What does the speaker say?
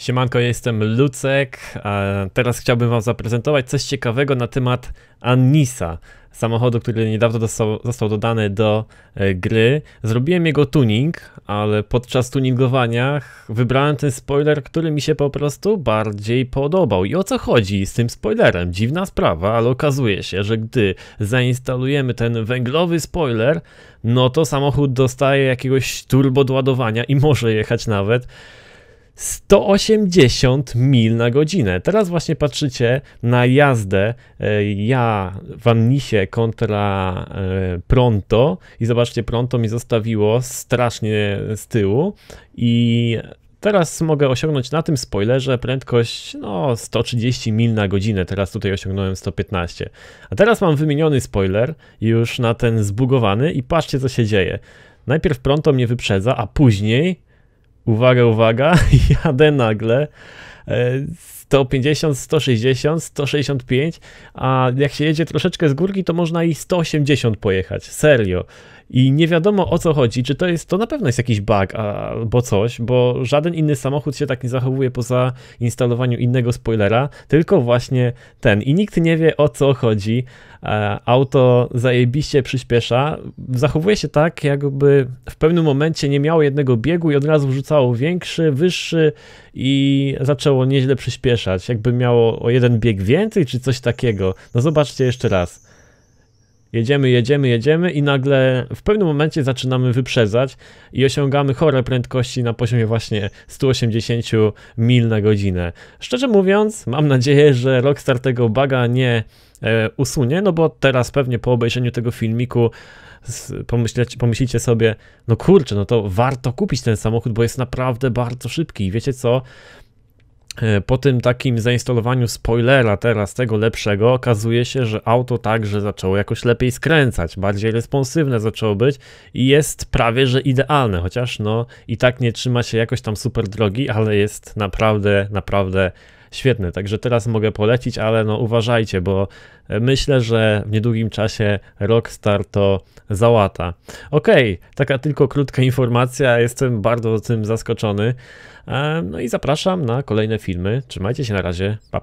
Siemanko, jestem Lucek, teraz chciałbym Wam zaprezentować coś ciekawego na temat Annisa, samochodu, który niedawno dostał, został dodany do e, gry. Zrobiłem jego tuning, ale podczas tuningowania wybrałem ten spoiler, który mi się po prostu bardziej podobał. I o co chodzi z tym spoilerem? Dziwna sprawa, ale okazuje się, że gdy zainstalujemy ten węglowy spoiler, no to samochód dostaje jakiegoś turbo doładowania i może jechać nawet 180 mil na godzinę. Teraz właśnie patrzycie na jazdę e, ja w Annisie kontra e, Pronto i zobaczcie, Pronto mi zostawiło strasznie z tyłu i Teraz mogę osiągnąć na tym spoilerze prędkość no 130 mil na godzinę, teraz tutaj osiągnąłem 115. A teraz mam wymieniony spoiler już na ten zbugowany i patrzcie co się dzieje. Najpierw Pronto mnie wyprzedza, a później uwaga, uwaga, jadę nagle 150, 160, 165, a jak się jedzie troszeczkę z górki, to można i 180 pojechać, serio. I nie wiadomo o co chodzi, czy to jest, to na pewno jest jakiś bug albo coś, bo żaden inny samochód się tak nie zachowuje poza instalowaniu innego spoilera, tylko właśnie ten. I nikt nie wie o co chodzi. E, auto zajebiście przyspiesza, zachowuje się tak, jakby w pewnym momencie nie miało jednego biegu i od razu wrzucało większy, wyższy i zaczęło nieźle przyspieszać, jakby miało o jeden bieg więcej, czy coś takiego. No zobaczcie jeszcze raz. Jedziemy, jedziemy, jedziemy i nagle w pewnym momencie zaczynamy wyprzedzać i osiągamy chore prędkości na poziomie właśnie 180 mil na godzinę. Szczerze mówiąc, mam nadzieję, że Rockstar tego baga nie e, usunie, no bo teraz pewnie po obejrzeniu tego filmiku pomyślicie sobie, no kurczę, no to warto kupić ten samochód, bo jest naprawdę bardzo szybki. I wiecie co? E, po tym takim zainstalowaniu spoilera teraz tego lepszego, okazuje się, że auto także zaczęło jakoś lepiej skręcać, bardziej responsywne zaczęło być i jest prawie że idealne, chociaż no i tak nie trzyma się jakoś tam super drogi, ale jest naprawdę, naprawdę świetny. Także teraz mogę polecić, ale no uważajcie, bo myślę, że w niedługim czasie Rockstar to załata. Okej, okay, taka tylko krótka informacja, jestem bardzo tym zaskoczony. E, no i zapraszam na kolejne filmy. Trzymajcie się na razie, pa pa.